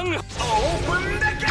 オープンけ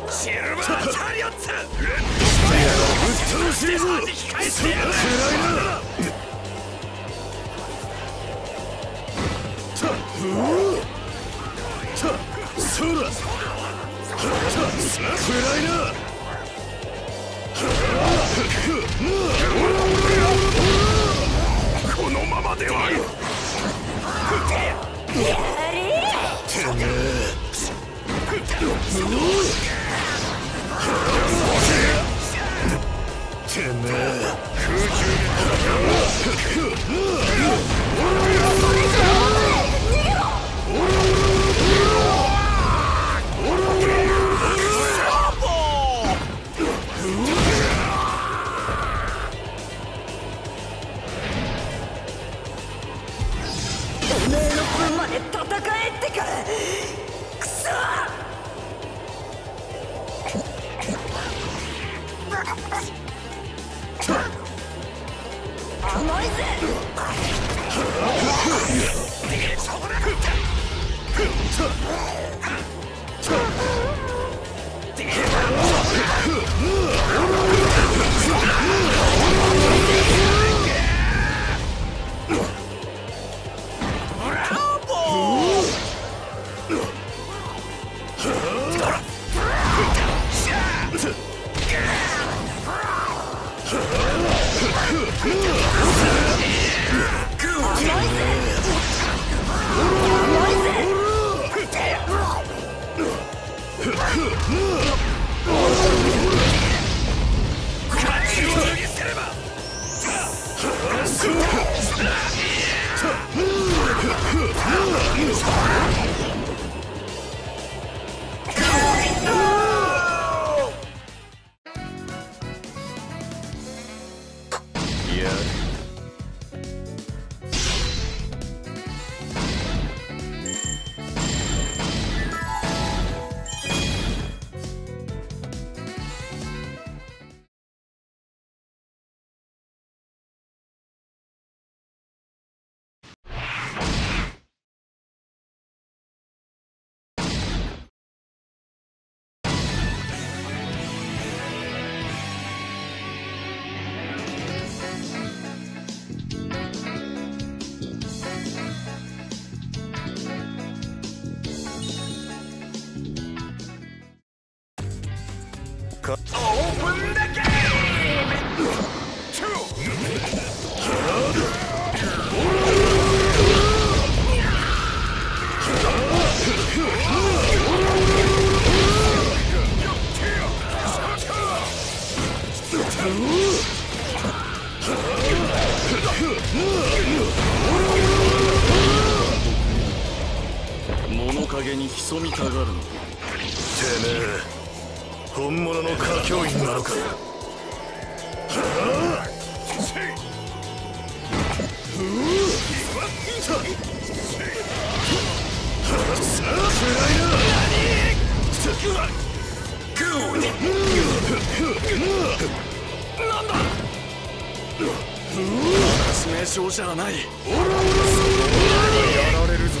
シルバーチャリオッツレッドァイアぶっしぞそんなくらいなたうそそくらいなこのままではれ？あっ! Huh! Super! 陰に潜みたがるの。てめえ本物の歌教員なのか。はあなだじゃないやられるぞ。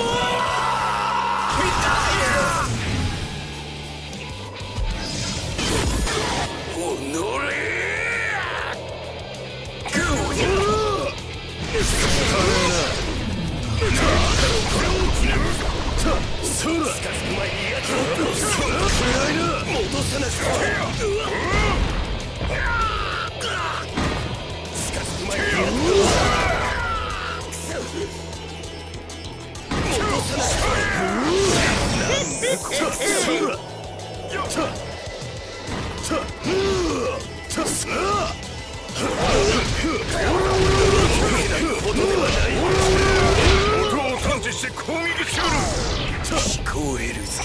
聞こえるぞ。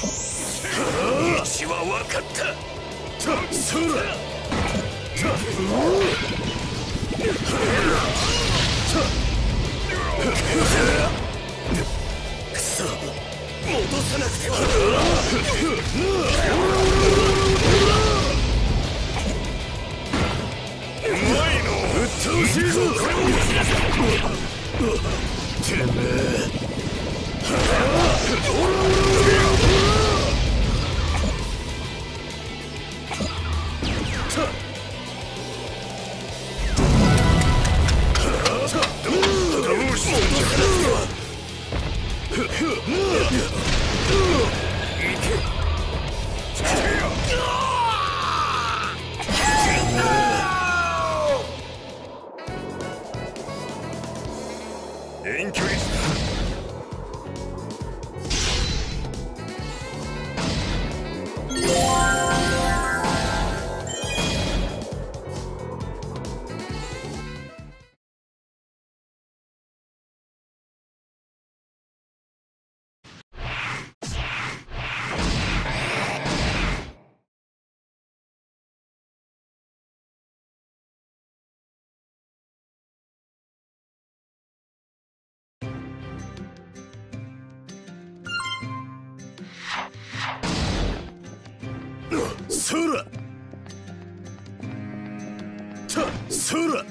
道は分かったくそ戻てめえ Increase... そらたそら